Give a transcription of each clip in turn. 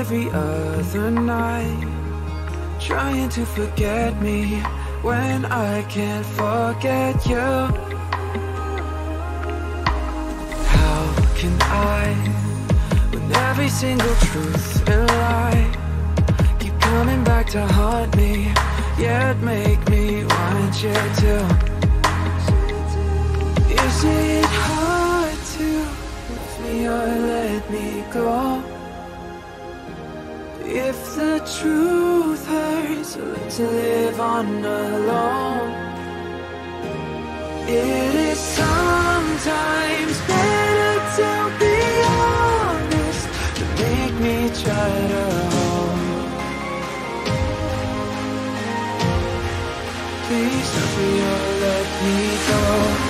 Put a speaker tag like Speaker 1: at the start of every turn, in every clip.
Speaker 1: every other night Trying to forget me when I can't forget you. How can I when every single truth and lie? Keep coming back to haunt me Yet make me want you to. Is it hard to love me or let me go? If the truth hurts, to live on alone. It is sometimes better to be honest Than make me try to hold. Please don't or let me go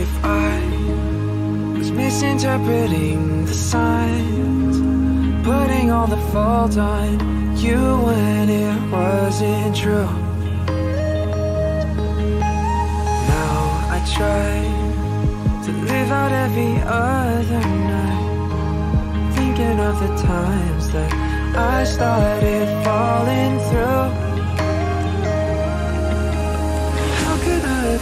Speaker 1: if I was misinterpreting the signs? Putting all the fault on you when it wasn't true. Now I try to live out every other night, thinking of the times that I started falling through.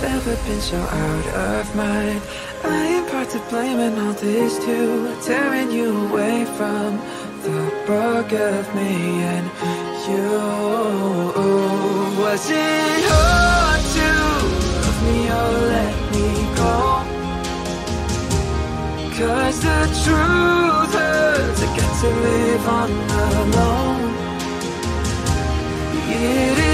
Speaker 1: Have ever been so out of mind? I am part to blame in all this too Tearing you away from the bug of me and you Was it hard to love me or let me go? Cause the truth hurts I get to live on alone it